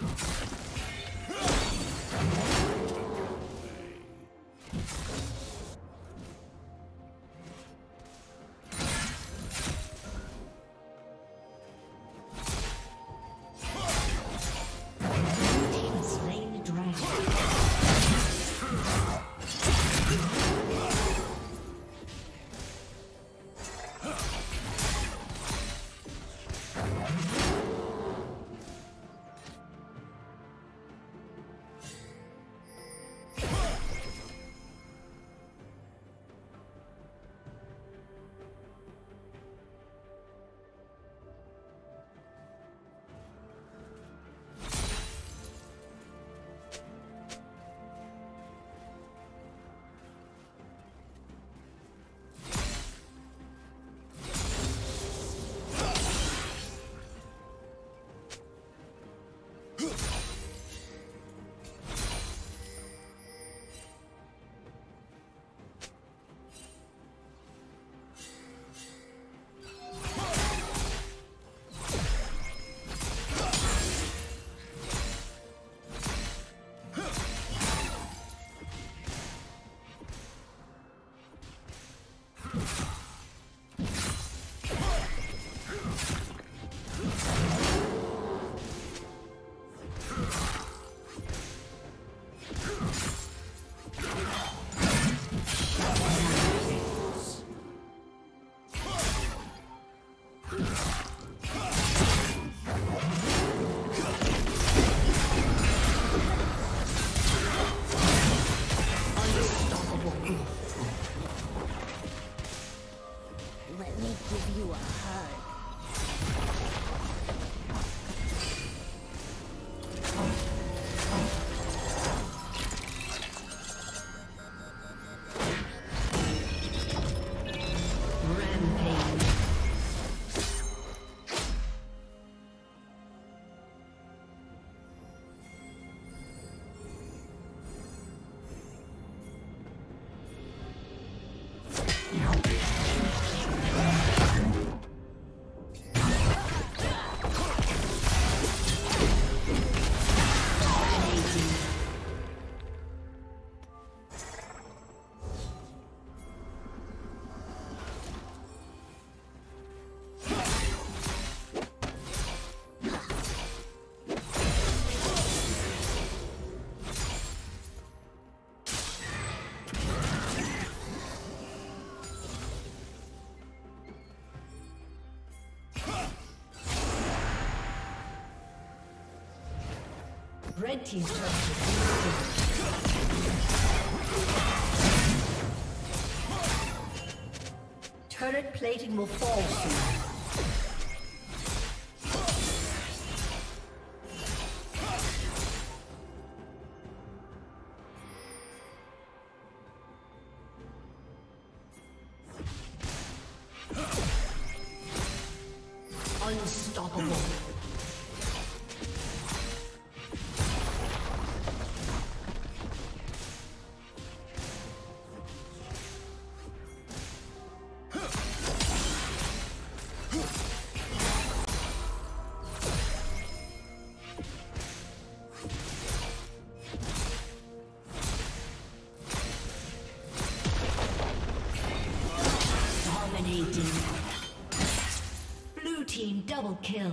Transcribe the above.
Thank you. Red Team's turret Turret plating will fall soon. Double kill.